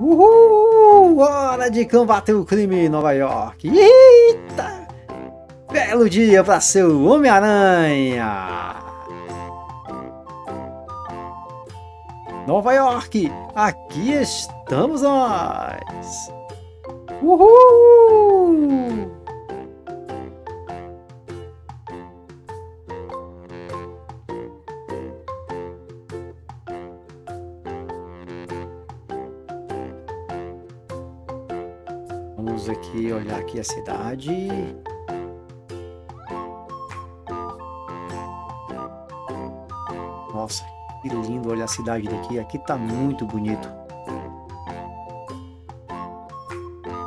Uhul! Hora de combater o crime em Nova York. Eita! Belo dia para ser Homem-Aranha! Nova York, aqui estamos nós! Uhul! Vamos aqui olhar aqui a cidade. Nossa, que lindo olhar a cidade daqui. Aqui tá muito bonito.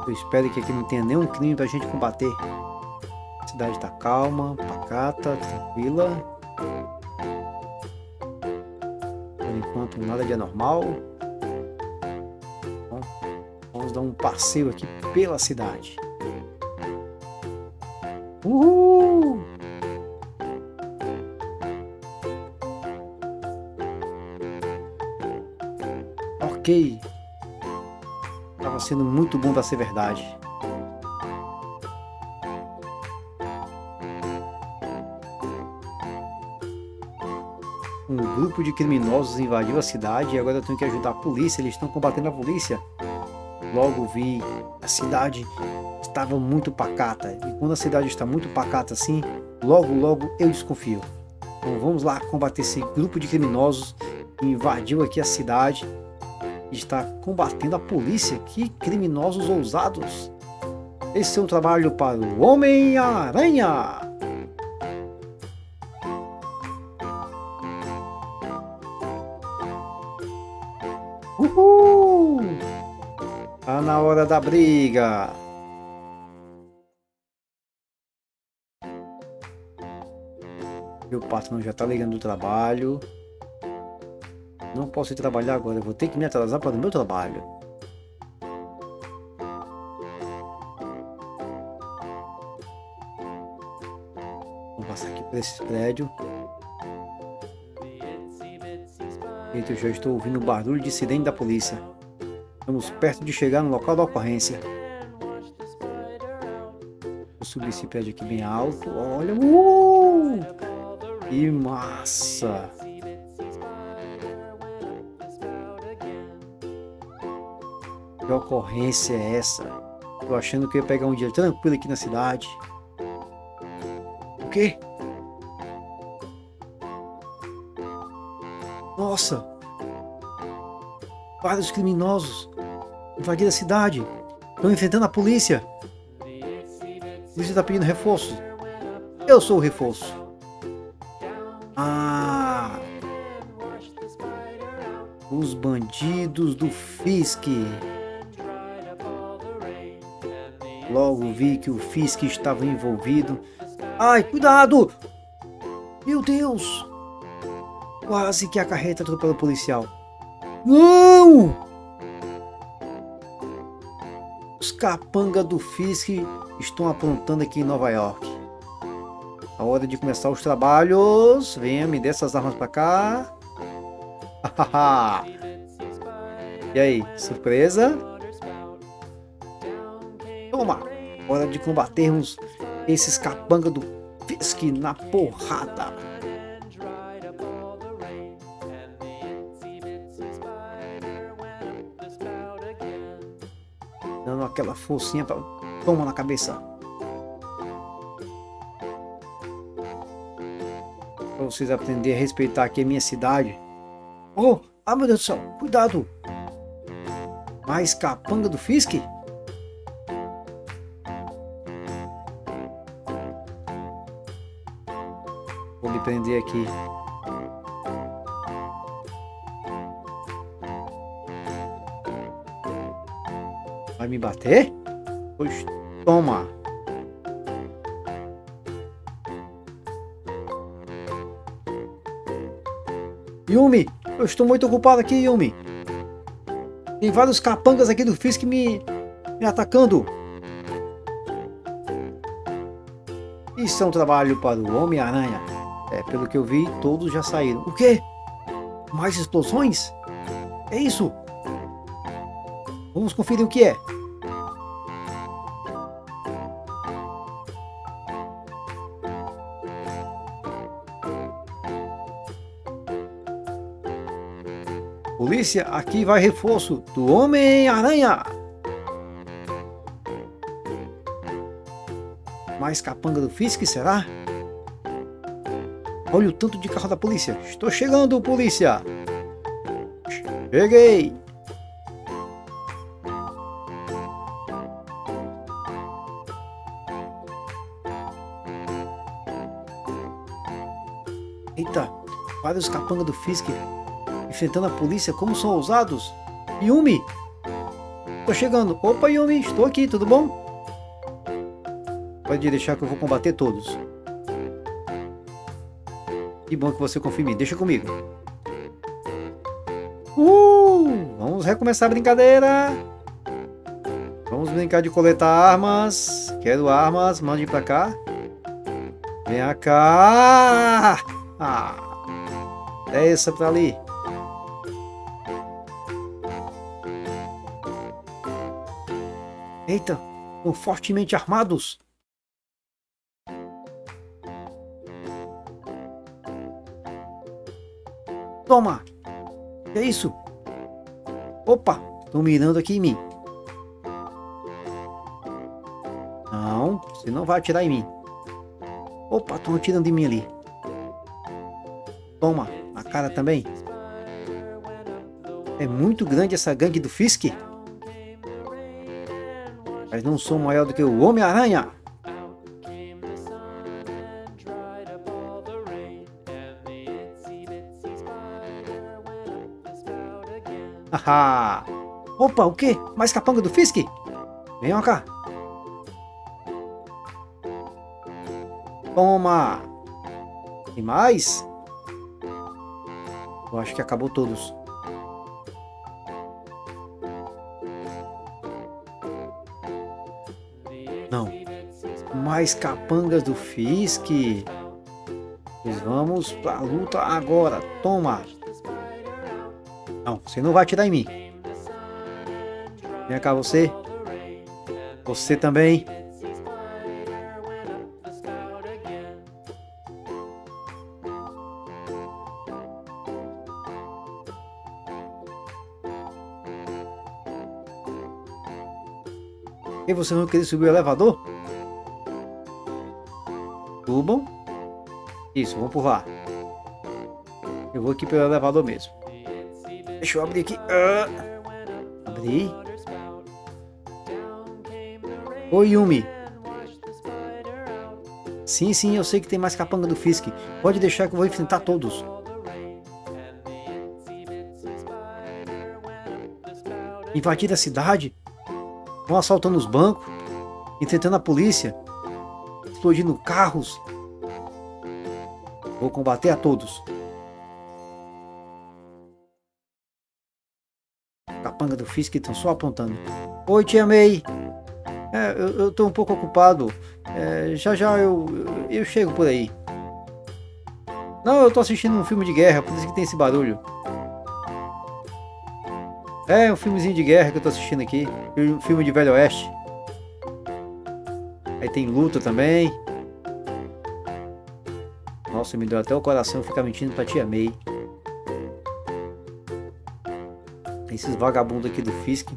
Eu espero que aqui não tenha nenhum crime pra gente combater. A cidade tá calma, pacata, tranquila. Por enquanto nada de anormal. Um passeio aqui pela cidade. Uhul! Ok. Estava sendo muito bom para ser verdade. Um grupo de criminosos invadiu a cidade e agora eu tenho que ajudar a polícia. Eles estão combatendo a polícia. Logo vi a cidade estava muito pacata. E quando a cidade está muito pacata assim, logo logo eu desconfio. Então vamos lá combater esse grupo de criminosos que invadiu aqui a cidade e está combatendo a polícia. Que criminosos ousados! Esse é um trabalho para o Homem-Aranha! Uhul! Tá na hora da briga! Meu patrão já tá ligando do trabalho. Não posso ir trabalhar agora, vou ter que me atrasar para o meu trabalho. Vamos passar aqui por esse prédio. Eita, eu já estou ouvindo o barulho de sirene da polícia. Estamos perto de chegar no local da ocorrência. Vou subir esse prédio aqui bem alto. Olha, uh! Que massa! Que ocorrência é essa? Tô achando que eu ia pegar um dia tranquilo aqui na cidade. O quê? Nossa! Vários criminosos invadiram a cidade. Estão enfrentando a polícia. Polícia está pedindo reforço. Eu sou o reforço. Ah! Os bandidos do Fisk. Logo vi que o Fisk estava envolvido. Ai, cuidado! Meu Deus! Quase que a carreta atropelou o policial. Não! Os capanga do Fisk estão aprontando aqui em Nova York. A hora de começar os trabalhos. Venha, me dê essas armas pra cá. e aí, surpresa? Toma! Hora de combatermos esses capanga do Fisk na porrada. Aquela forcinha pra... Toma na cabeça. Pra vocês aprenderem a respeitar aqui a minha cidade. Oh! Ah, meu Deus do céu! Cuidado! Mais capanga do Fisk? Vou me prender aqui. Vai me bater? Pois toma. Yumi, eu estou muito ocupado aqui, Yumi. Tem vários capangas aqui do Fisk me, me atacando. Isso é um trabalho para o Homem-Aranha. É, pelo que eu vi, todos já saíram. O quê? Mais explosões? É isso? Vamos conferir o que é. Polícia, aqui vai reforço do Homem-Aranha. Mais capanga do Fisk, será? Olha o tanto de carro da polícia. Estou chegando, polícia. Cheguei. Vários capangas do Fisk enfrentando a polícia, como são ousados. Yumi! Tô chegando. Opa, Yumi, estou aqui, tudo bom? Pode deixar que eu vou combater todos. Que bom que você confia em mim. Deixa comigo. Uh! Vamos recomeçar a brincadeira. Vamos brincar de coletar armas. Quero armas. Mande pra cá. Vem cá. Ah! Desça pra ali. Eita, estão fortemente armados. Toma! Que é isso? Opa! Estão mirando aqui em mim. Não, você não vai atirar em mim. Opa, estão atirando em mim ali. Toma, na cara também. É muito grande essa gangue do Fisk mas não sou maior do que o Homem-Aranha. Haha! Opa, o que? Mais capanga do Fisk? Venham cá. Toma! E mais? Eu acho que acabou todos. mais capangas do Fisk. Pois vamos pra luta agora. Toma. Não, você não vai atirar em mim. Vem cá você. Você também. E você não queria subir o elevador? Subam. Isso, vamos por lá. Eu vou aqui pelo elevador mesmo. Deixa eu abrir aqui. Ah. Abrir. Oi, Yumi. Sim, sim, eu sei que tem mais capanga do Fisk. Pode deixar que eu vou enfrentar todos. Invadir a cidade? Vão assaltando os bancos? Enfrentando a polícia? explodindo carros. Vou combater a todos. Capanga do Fisk estão só apontando. Oi, Tia May. É, eu, eu tô um pouco ocupado. É, já já eu, eu, eu chego por aí. Não, eu tô assistindo um filme de guerra, por isso que tem esse barulho. É, um filmezinho de guerra que eu tô assistindo aqui. Um filme de Velho Oeste. Aí tem luta também. Nossa, me deu até o coração ficar mentindo pra tia May. Esses vagabundos aqui do Fisk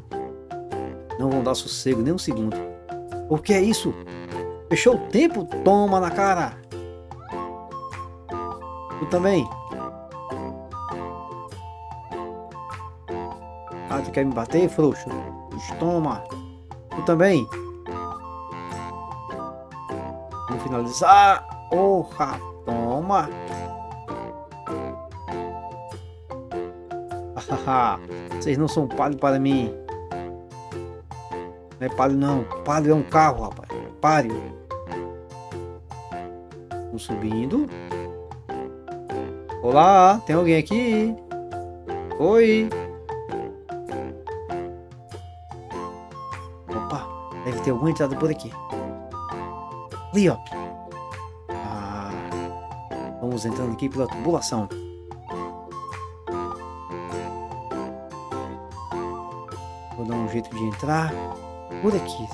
não vão dar sossego nem um segundo. O que é isso? Fechou o tempo? Toma na cara! Tu também? Quer me bater, frouxo? Toma! Tu também? finalizar. Porra, toma. Vocês não são palho para mim. Não é palho não. Palho é um carro, rapaz. Páreo. Vamos subindo. Olá, tem alguém aqui? Oi. Ter alguma entrada por aqui. Ali, ó. Vamos entrando aqui pela tubulação. Vou dar um jeito de entrar por aqui.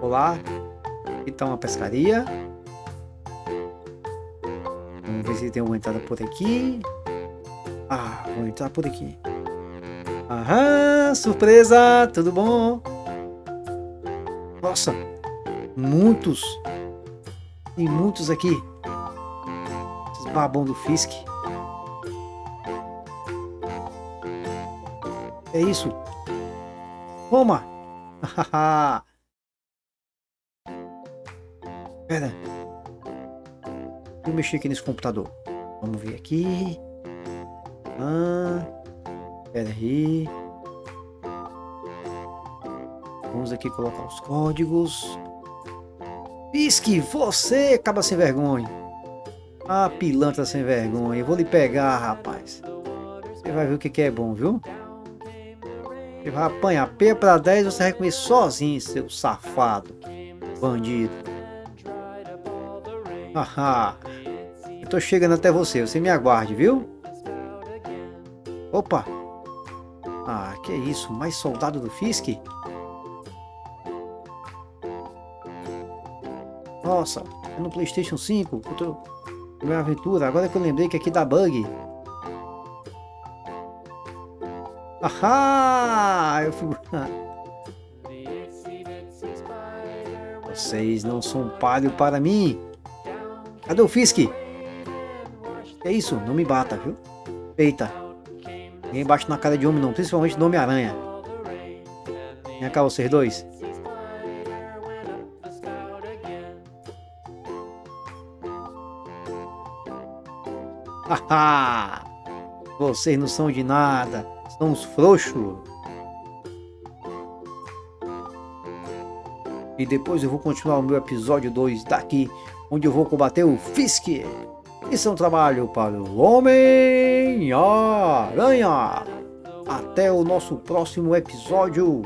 Olá, aqui tá uma pescaria. Vamos ver se tem uma entrada por aqui. Ah, vou entrar por aqui. Aham, surpresa, tudo bom? Nossa, muitos. Tem muitos aqui. Esses babão do Fisk. É isso. Toma! Pera. Vou mexer aqui nesse computador. Vamos ver aqui. Ah, pera aí. Vamos aqui colocar os códigos. Pisque, você, acaba sem vergonha. Ah, pilantra sem vergonha. Eu vou lhe pegar, rapaz. Você vai ver o que, é bom, viu? Você vai apanhar P para 10, você vai comer sozinho, seu safado. Bandido. Haha. Eu tô chegando até você, você me aguarde, viu? Opa! Ah, que isso? Mais soldado do Fisk? Nossa, é no Playstation 5, eu tô... Aventura, agora que eu lembrei que aqui dá bug. Ahá! Eu fui... Vocês não são palho para mim. Cadê o Fisk? É isso, não me bata, viu? Eita. Ninguém bate na cara de homem não, principalmente do Homem-Aranha. Vem cá vocês dois. vocês não são de nada, são uns frouxos. E depois eu vou continuar o meu episódio 2 daqui, onde eu vou combater o Fisk. Isso é um trabalho para o Homem-Aranha. Até o nosso próximo episódio.